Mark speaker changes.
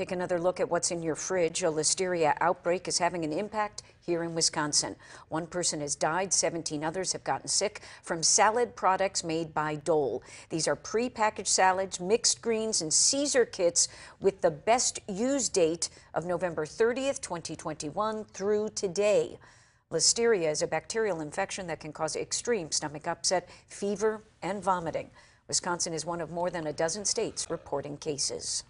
Speaker 1: take another look at what's in your fridge. A listeria outbreak is having an impact here in Wisconsin. One person has died, 17 others have gotten sick from salad products made by Dole. These are prepackaged salads, mixed greens, and Caesar kits with the best use date of November 30th, 2021 through today. Listeria is a bacterial infection that can cause extreme stomach upset, fever, and vomiting. Wisconsin is one of more than a dozen states reporting cases.